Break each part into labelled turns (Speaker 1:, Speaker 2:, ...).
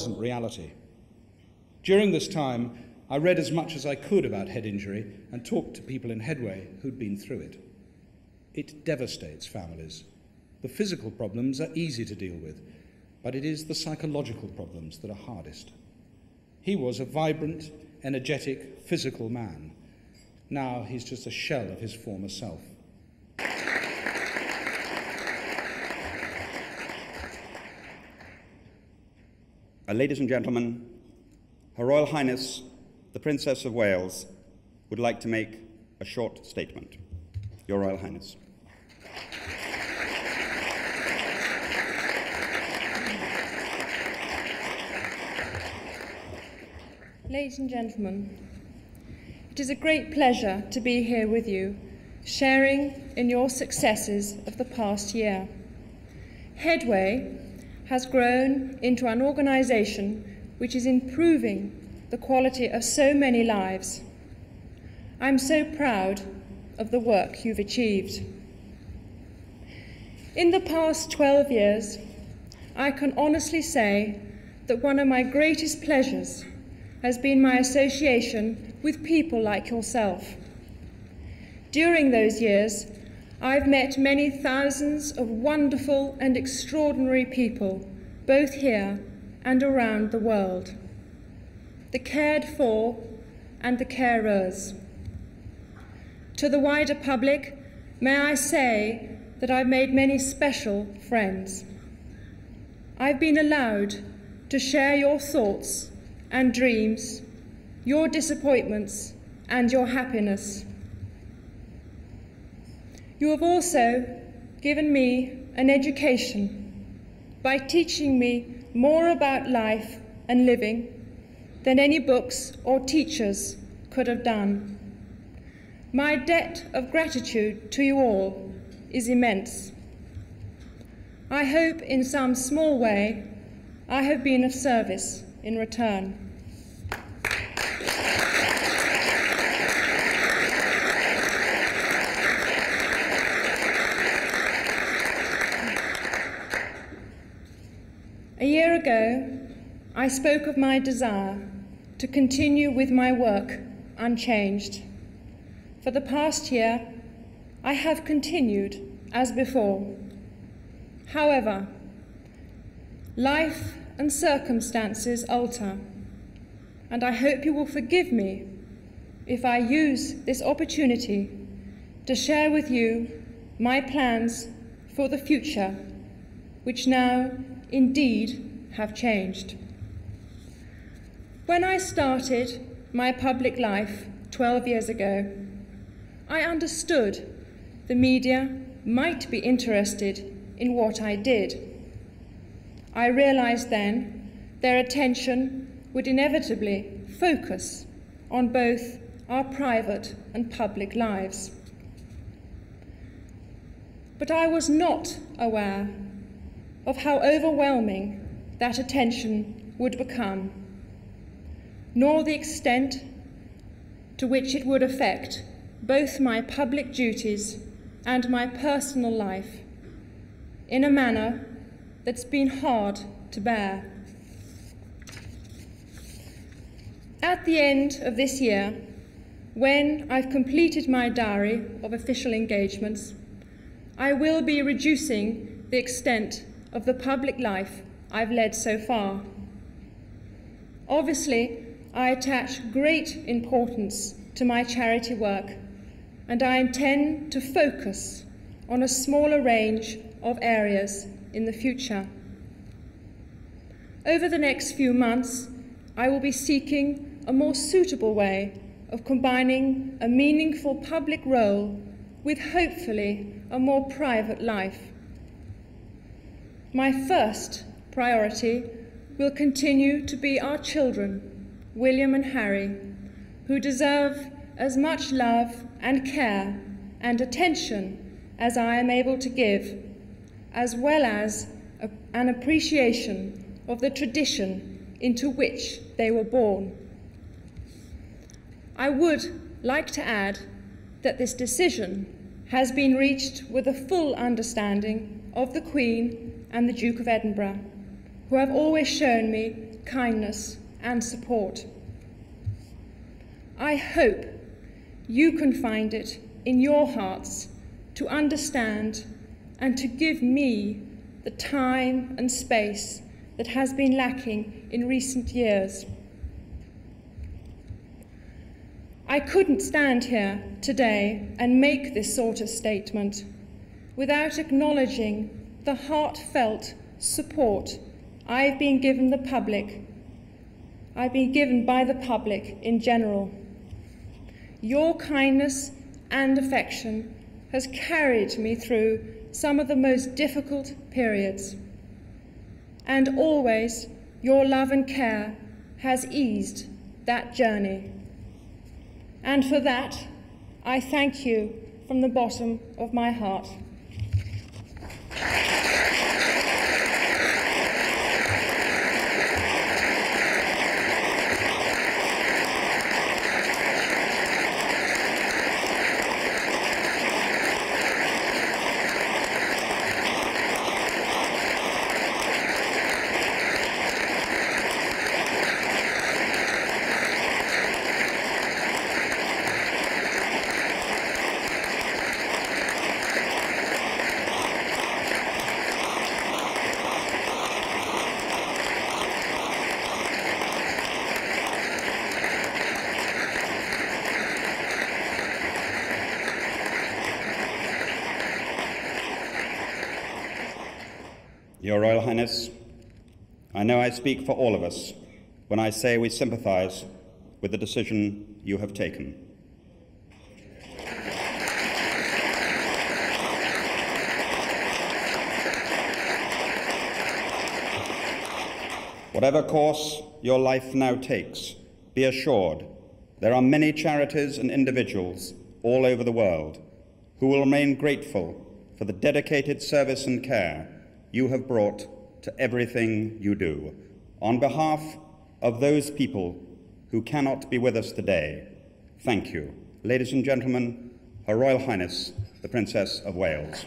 Speaker 1: wasn't reality. During this time, I read as much as I could about head injury and talked to people in Headway who'd been through it. It devastates families. The physical problems are easy to deal with, but it is the psychological problems that are hardest. He was a vibrant, energetic, physical man. Now he's just a shell of his former self.
Speaker 2: Ladies and gentlemen, Her Royal Highness, the Princess of Wales, would like to make a short statement. Your Royal Highness.
Speaker 3: Ladies and gentlemen, it is a great pleasure to be here with you, sharing in your successes of the past year. Headway has grown into an organisation which is improving the quality of so many lives. I'm so proud of the work you've achieved. In the past 12 years, I can honestly say that one of my greatest pleasures has been my association with people like yourself. During those years, I've met many thousands of wonderful and extraordinary people, both here and around the world. The cared for and the carers. To the wider public, may I say that I've made many special friends. I've been allowed to share your thoughts and dreams, your disappointments and your happiness. You have also given me an education by teaching me more about life and living than any books or teachers could have done. My debt of gratitude to you all is immense. I hope in some small way I have been of service in return. A year ago, I spoke of my desire to continue with my work unchanged. For the past year, I have continued as before. However, life and circumstances alter, and I hope you will forgive me if I use this opportunity to share with you my plans for the future, which now indeed have changed. When I started my public life 12 years ago, I understood the media might be interested in what I did. I realized then their attention would inevitably focus on both our private and public lives. But I was not aware of how overwhelming that attention would become, nor the extent to which it would affect both my public duties and my personal life in a manner that's been hard to bear. At the end of this year, when I've completed my diary of official engagements, I will be reducing the extent of the public life I've led so far. Obviously, I attach great importance to my charity work, and I intend to focus on a smaller range of areas in the future. Over the next few months, I will be seeking a more suitable way of combining a meaningful public role with hopefully a more private life. My first priority will continue to be our children, William and Harry, who deserve as much love and care and attention as I am able to give, as well as a, an appreciation of the tradition into which they were born. I would like to add that this decision has been reached with a full understanding of the Queen and the Duke of Edinburgh, who have always shown me kindness, and support. I hope you can find it in your hearts to understand and to give me the time and space that has been lacking in recent years. I couldn't stand here today and make this sort of statement without acknowledging the heartfelt support I've been given the public, I've been given by the public in general. Your kindness and affection has carried me through some of the most difficult periods. And always your love and care has eased that journey. And for that, I thank you from the bottom of my heart.
Speaker 2: Your Royal Highness, I know I speak for all of us when I say we sympathise with the decision you have taken. Whatever course your life now takes, be assured there are many charities and individuals all over the world who will remain grateful for the dedicated service and care you have brought to everything you do. On behalf of those people who cannot be with us today, thank you. Ladies and gentlemen, Her Royal Highness, the Princess of Wales.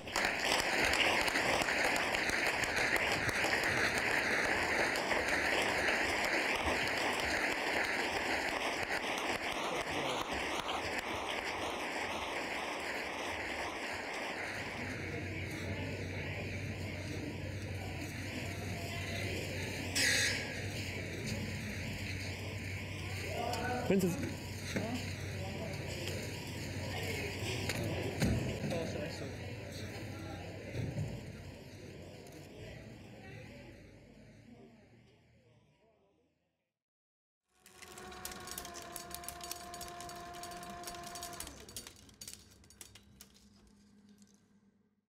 Speaker 4: Princess.